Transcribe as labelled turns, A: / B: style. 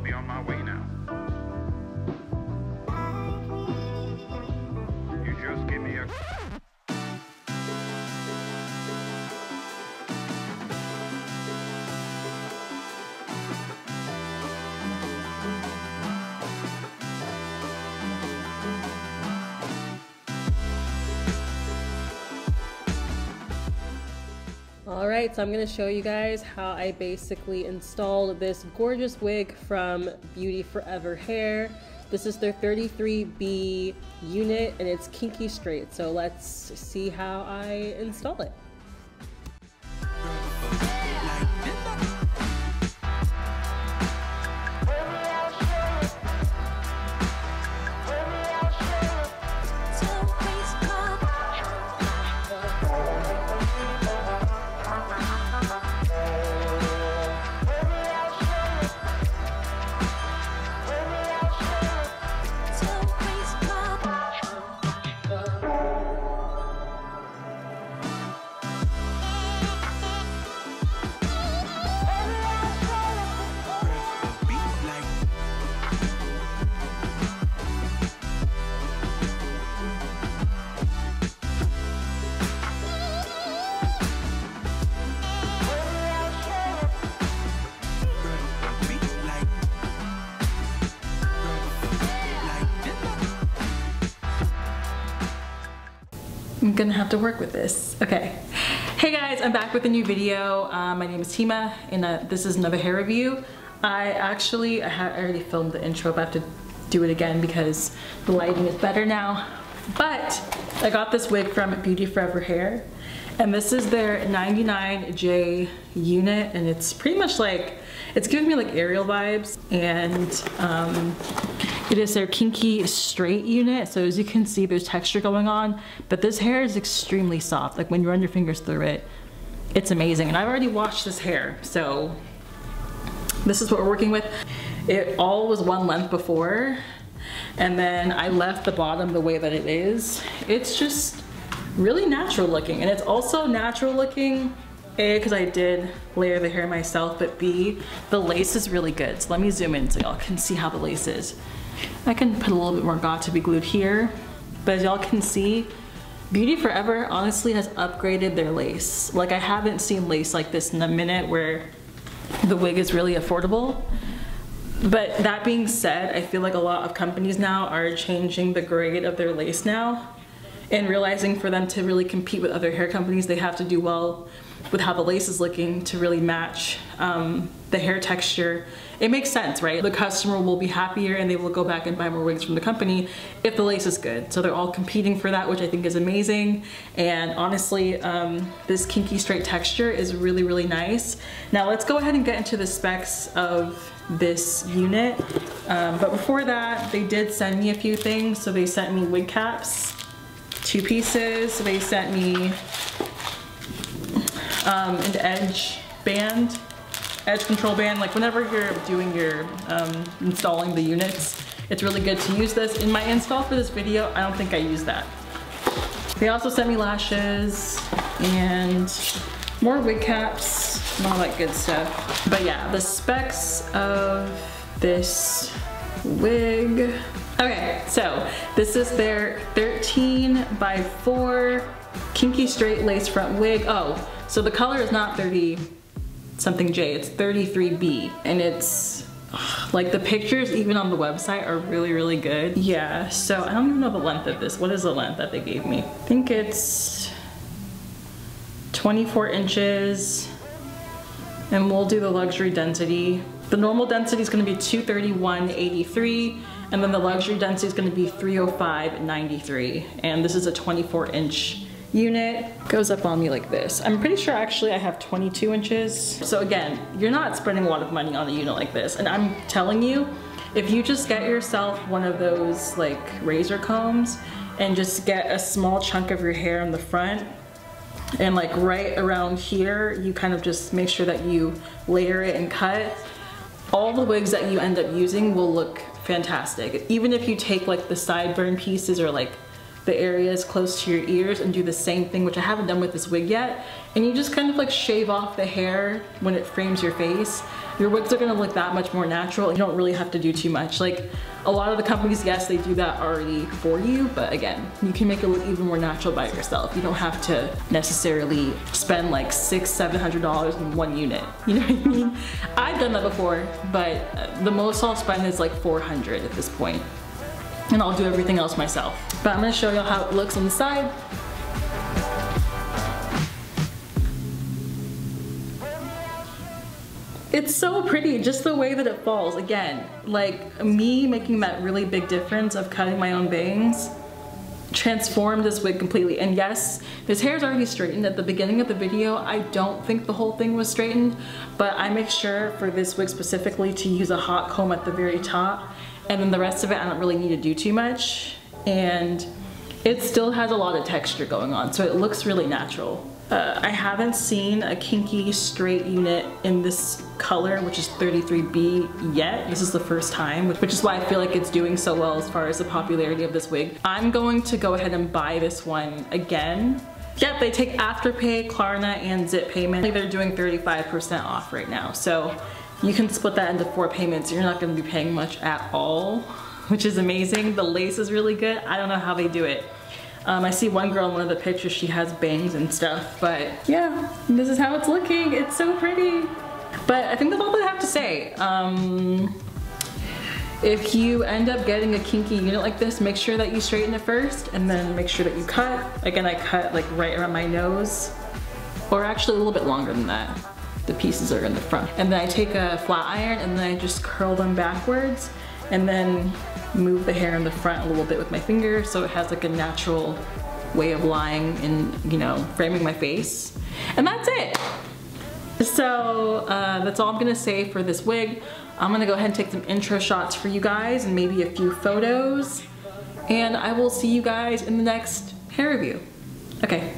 A: I'll be on my way now. You just give me a.
B: right, so I'm gonna show you guys how I basically installed this gorgeous wig from Beauty Forever Hair. This is their 33B unit and it's kinky straight. So let's see how I install it. I'm gonna have to work with this. Okay. Hey guys, I'm back with a new video. Uh, my name is Tima and uh, this is another hair review. I actually, I, had, I already filmed the intro, but I have to do it again because the lighting is better now. But I got this wig from Beauty Forever Hair and this is their 99J unit and it's pretty much like, it's giving me like Ariel vibes and um, it is their kinky straight unit. So as you can see, there's texture going on, but this hair is extremely soft. Like when you run your fingers through it, it's amazing. And I've already washed this hair, so this is what we're working with. It all was one length before, and then I left the bottom the way that it is. It's just really natural looking, and it's also natural looking a, because I did layer the hair myself, but B, the lace is really good. So let me zoom in so y'all can see how the lace is. I can put a little bit more got2b Glued here, but as y'all can see, Beauty Forever honestly has upgraded their lace. Like I haven't seen lace like this in a minute where the wig is really affordable. But that being said, I feel like a lot of companies now are changing the grade of their lace now and realizing for them to really compete with other hair companies, they have to do well with how the lace is looking to really match um, the hair texture. It makes sense, right? The customer will be happier and they will go back and buy more wigs from the company if the lace is good. So they're all competing for that, which I think is amazing. And honestly, um, this kinky straight texture is really, really nice. Now let's go ahead and get into the specs of this unit. Um, but before that, they did send me a few things. So they sent me wig caps, two pieces. They sent me um, an edge band, edge control band. Like whenever you're doing your um, installing the units, it's really good to use this. In my install for this video, I don't think I used that. They also sent me lashes and more wig caps and all that good stuff. But yeah, the specs of this wig. Okay, so this is their 13 by 4 kinky straight lace front wig. Oh, so the color is not 30 something J, it's 33B. And it's like the pictures even on the website are really, really good. Yeah, so I don't even know the length of this. What is the length that they gave me? I think it's 24 inches and we'll do the luxury density. The normal density is gonna be 231.83 and then the luxury density is gonna be 305.93 and this is a 24 inch unit goes up on me like this. I'm pretty sure actually I have 22 inches. So again, you're not spending a lot of money on a unit like this. And I'm telling you, if you just get yourself one of those like razor combs and just get a small chunk of your hair on the front and like right around here, you kind of just make sure that you layer it and cut, all the wigs that you end up using will look fantastic. Even if you take like the sideburn pieces or like the areas close to your ears and do the same thing, which I haven't done with this wig yet. And you just kind of like shave off the hair when it frames your face. Your wigs are gonna look that much more natural. You don't really have to do too much. Like a lot of the companies, yes, they do that already for you, but again, you can make it look even more natural by yourself. You don't have to necessarily spend like six, seven hundred dollars in one unit. You know what I mean? I've done that before, but the most I'll spend is like 400 at this point and I'll do everything else myself. But I'm gonna show y'all how it looks on the side. It's so pretty, just the way that it falls. Again, like me making that really big difference of cutting my own bangs transformed this wig completely. And yes, this hair is already straightened. At the beginning of the video, I don't think the whole thing was straightened, but I make sure for this wig specifically to use a hot comb at the very top and then the rest of it I don't really need to do too much and it still has a lot of texture going on so it looks really natural. Uh, I haven't seen a kinky straight unit in this color which is 33B yet. This is the first time which is why I feel like it's doing so well as far as the popularity of this wig. I'm going to go ahead and buy this one again Yep, they take Afterpay, Klarna, and Zip payment. They're doing 35% off right now. So you can split that into four payments. You're not gonna be paying much at all, which is amazing. The lace is really good. I don't know how they do it. Um, I see one girl in one of the pictures, she has bangs and stuff, but yeah, this is how it's looking. It's so pretty. But I think that's all I have to say. Um, if you end up getting a kinky unit like this, make sure that you straighten it first and then make sure that you cut. Again, I cut like right around my nose or actually a little bit longer than that the pieces are in the front. And then I take a flat iron and then I just curl them backwards and then move the hair in the front a little bit with my finger so it has like a natural way of lying and, you know, framing my face. And that's it. So uh, that's all I'm gonna say for this wig. I'm gonna go ahead and take some intro shots for you guys and maybe a few photos. And I will see you guys in the next hair review. Okay,